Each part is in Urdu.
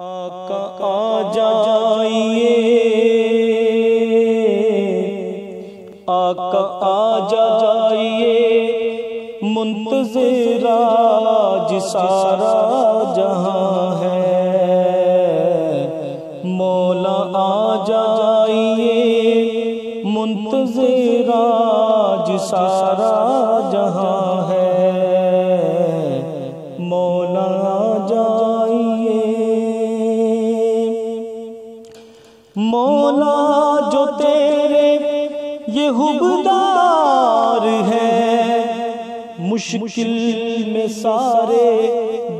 آقا آ جائیے۔ آقا آ جائیے۔ منتظر آج سارا جہاں ہے۔ مولا آ جائیے۔ منتظر آج سارا جہاں ہے۔ مولا جو تیرے یہ حبدار ہے، مشکل میں سارے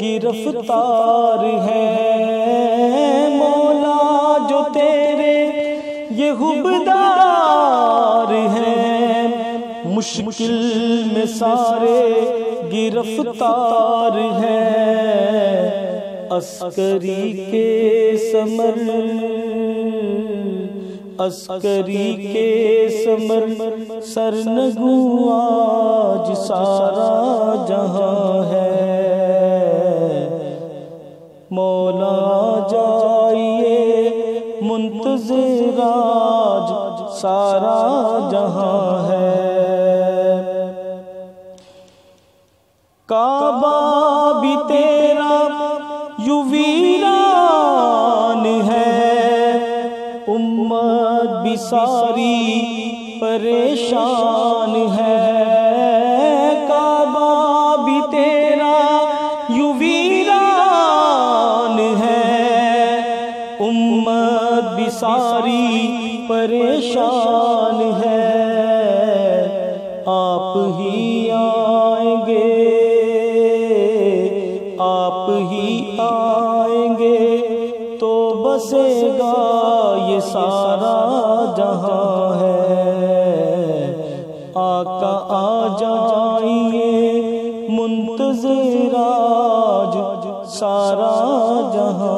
گرفتار ہیں مولا جو تیرے یہ حبدار ہیں مشکل میں سارے گرفتار ہیں عسکری کے سمر عسکری کے سمر سرنگو آج سارا جہاں ہے۔ مولا جائیے منتظر آج سارا جہاں ہے۔ کعبہ بھی تیرا یو بھی ساری پریشان ہے۔ کعبہ بھی تیرا یو ویران ہے۔ امت بھی ساری پریشان ہے۔ آپ ہی آئیں گے۔ آپ ہی آئیں گے۔ بسے گا یہ سارا جہاں ہے۔ آقا آ جائیے منتظر آج سارا جہاں